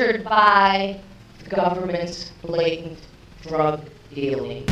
fostered by the government's blatant drug dealing.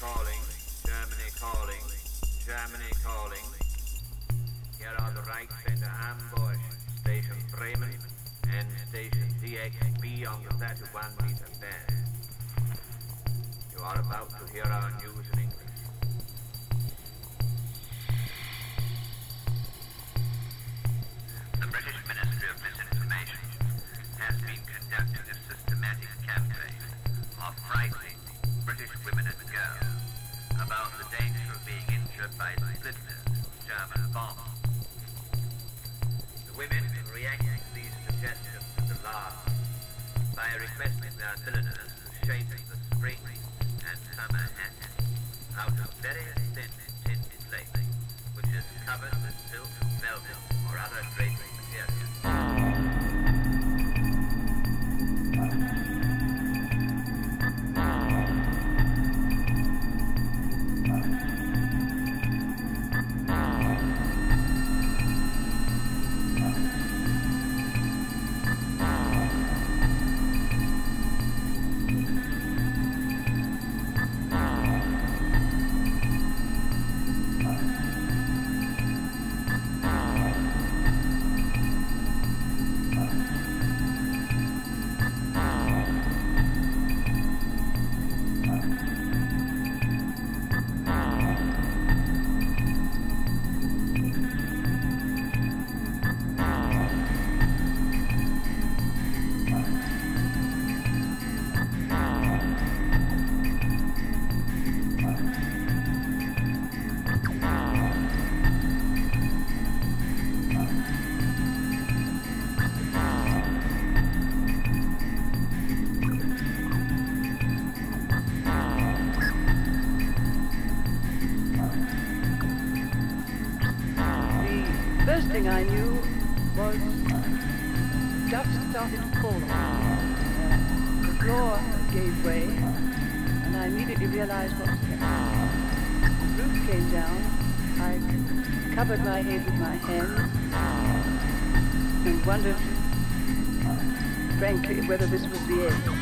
Calling. Germany calling. Germany calling. Here are the Reichssender Hamburg. Station Bremen and Station DXB on the 31 meter band. You are about to hear our news in English. The British Ministry of Misinformation has been conducting a systematic campaign of frightening British women and girls about the danger of being injured by splinters German bombs. The women reacting to these suggestions with alarm by requesting their milliners to shape the spring and summer hat out of very thin tin plate, which is covered with silk, velvet, or other draping material. Whether this was the end.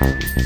Thank